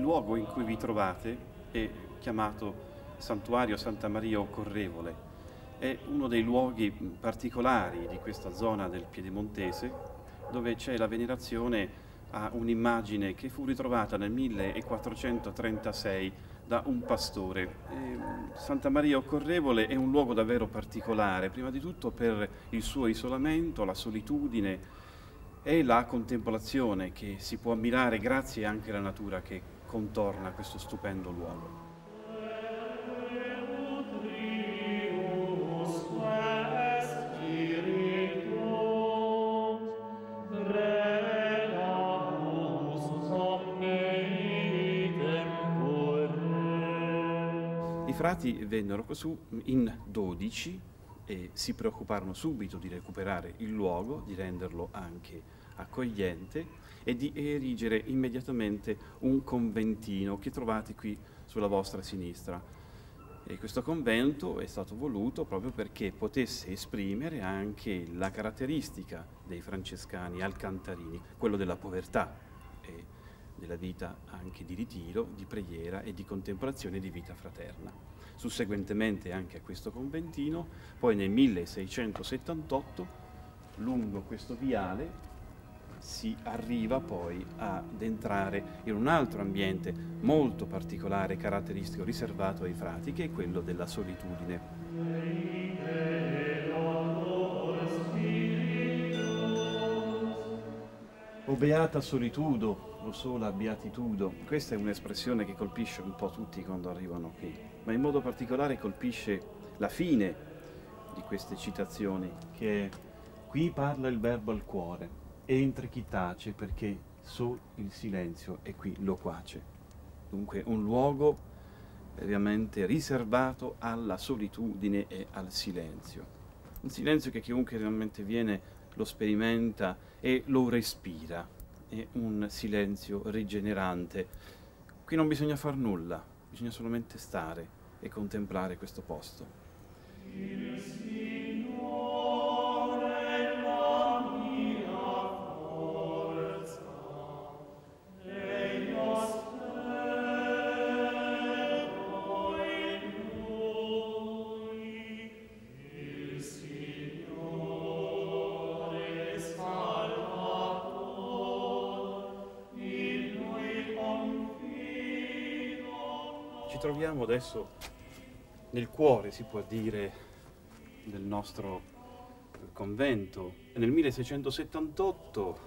luogo in cui vi trovate è chiamato Santuario Santa Maria Occorrevole. È uno dei luoghi particolari di questa zona del Piedemontese dove c'è la venerazione a un'immagine che fu ritrovata nel 1436 da un pastore. E Santa Maria Occorrevole è un luogo davvero particolare, prima di tutto per il suo isolamento, la solitudine e la contemplazione che si può ammirare grazie anche alla natura che contorna questo stupendo luogo. I frati vennero su in dodici e si preoccuparono subito di recuperare il luogo, di renderlo anche accogliente e di erigere immediatamente un conventino che trovate qui sulla vostra sinistra. E questo convento è stato voluto proprio perché potesse esprimere anche la caratteristica dei francescani alcantarini, quello della povertà e della vita anche di ritiro, di preghiera e di contemplazione di vita fraterna. Susseguentemente anche a questo conventino, poi nel 1678, lungo questo viale, si arriva poi ad entrare in un altro ambiente molto particolare, caratteristico, riservato ai frati, che è quello della solitudine. O beata solitudo, o sola beatitudo. Questa è un'espressione che colpisce un po' tutti quando arrivano qui, ma in modo particolare colpisce la fine di queste citazioni, che qui parla il verbo al cuore, entra chi tace perché so il silenzio e qui loquace. Dunque un luogo ovviamente riservato alla solitudine e al silenzio. Un silenzio che chiunque realmente viene lo sperimenta e lo respira. È un silenzio rigenerante. Qui non bisogna far nulla, bisogna solamente stare e contemplare questo posto. Troviamo adesso nel cuore, si può dire, del nostro convento. Nel 1678,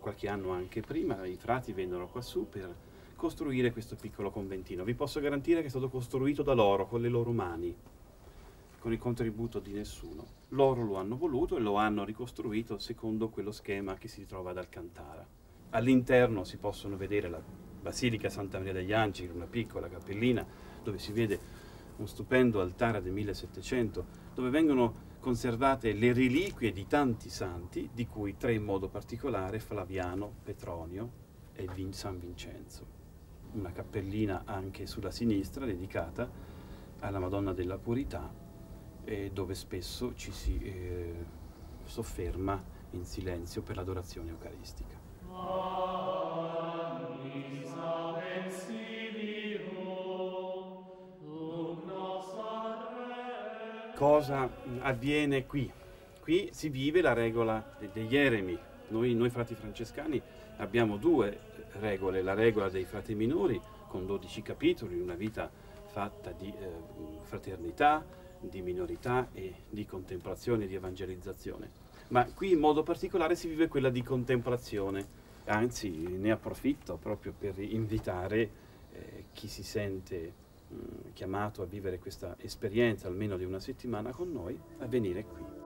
qualche anno anche prima, i frati vennero quassù per costruire questo piccolo conventino. Vi posso garantire che è stato costruito da loro, con le loro mani, con il contributo di nessuno. Loro lo hanno voluto e lo hanno ricostruito secondo quello schema che si trova ad Alcantara. All'interno si possono vedere la Basilica Santa Maria degli Angeli, una piccola cappellina dove si vede un stupendo altare del 1700, dove vengono conservate le reliquie di tanti santi, di cui tre in modo particolare, Flaviano, Petronio e San Vincenzo. Una cappellina anche sulla sinistra dedicata alla Madonna della Purità, eh, dove spesso ci si eh, sofferma in silenzio per l'adorazione eucaristica. Cosa avviene qui? Qui si vive la regola degli eremi. Noi, noi, frati francescani abbiamo due regole, la regola dei frati minori con 12 capitoli, una vita fatta di eh, fraternità, di minorità e di contemplazione di evangelizzazione. Ma qui in modo particolare si vive quella di contemplazione, anzi ne approfitto proprio per invitare eh, chi si sente chiamato a vivere questa esperienza almeno di una settimana con noi, a venire qui.